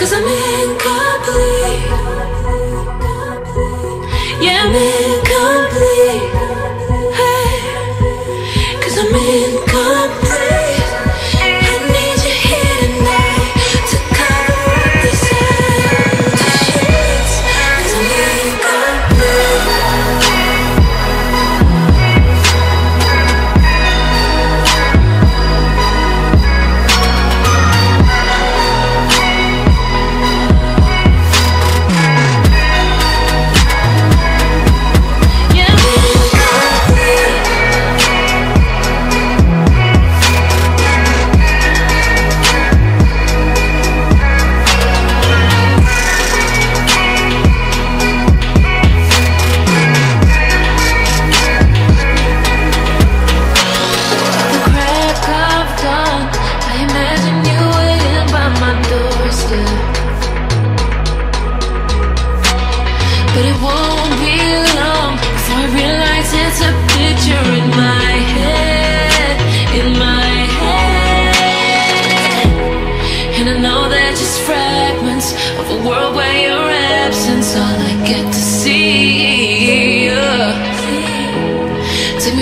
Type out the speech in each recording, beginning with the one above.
Cause I'm incomplete.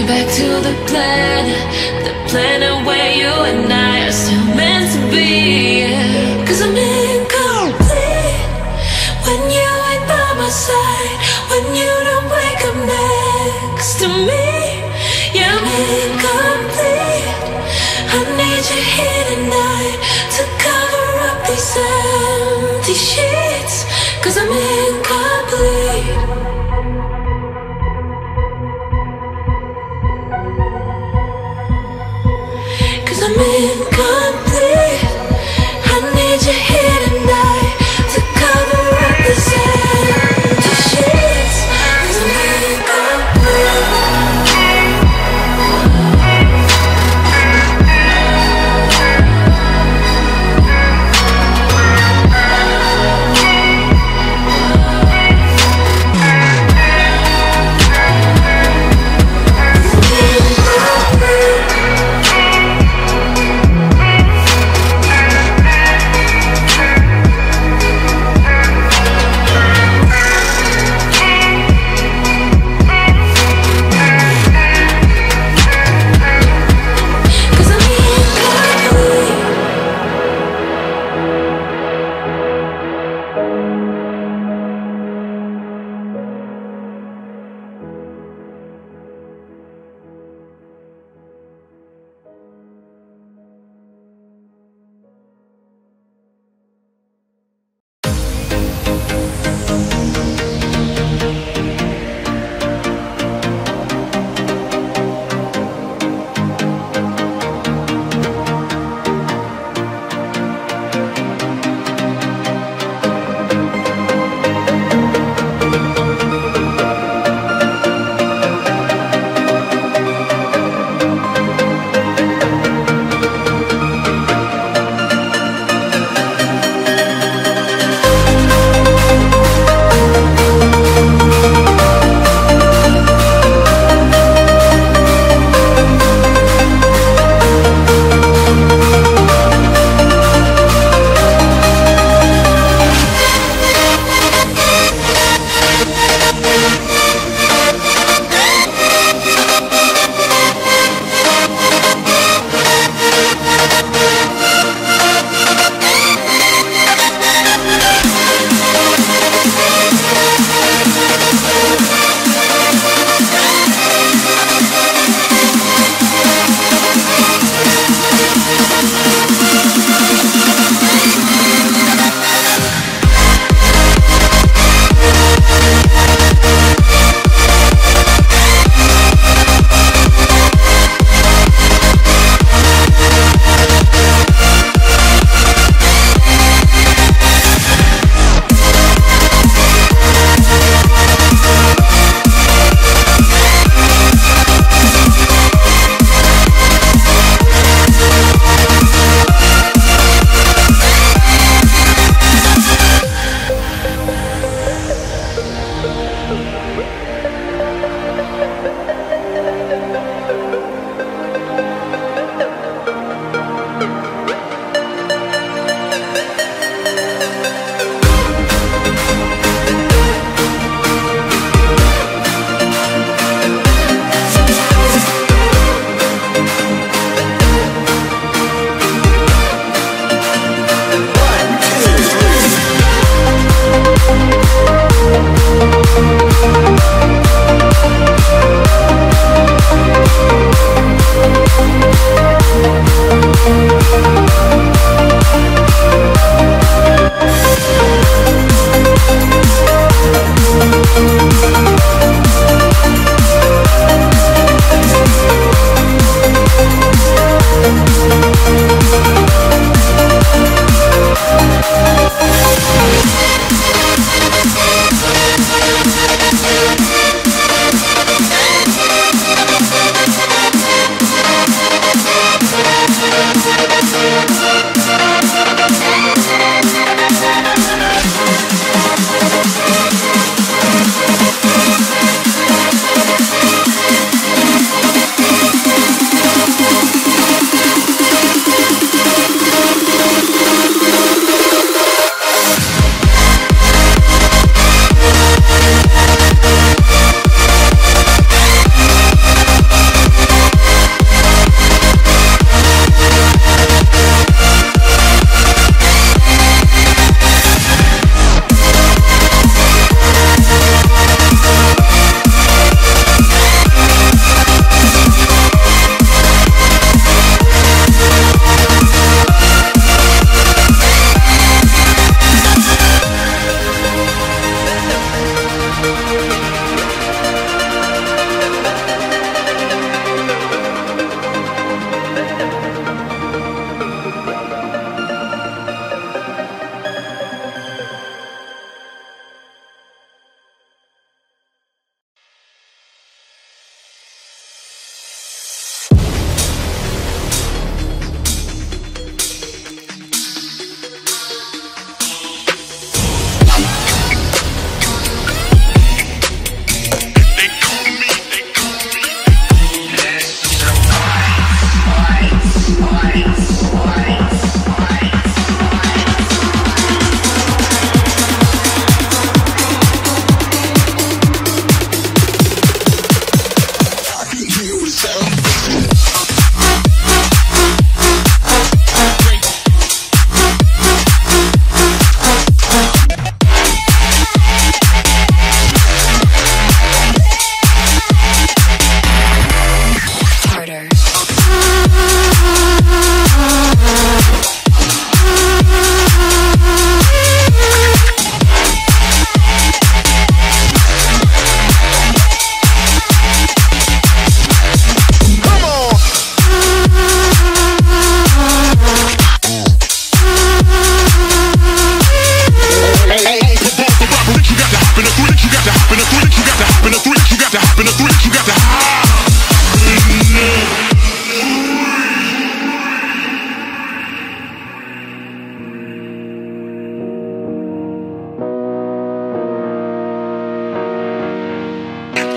back to the planet The planet where you and I are still meant to be. Cause I'm incomplete When you ain't by my side When you don't wake up next to me. Yeah, I'm incomplete. I need you here tonight To cover up these empty sheets. Cause I'm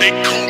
They call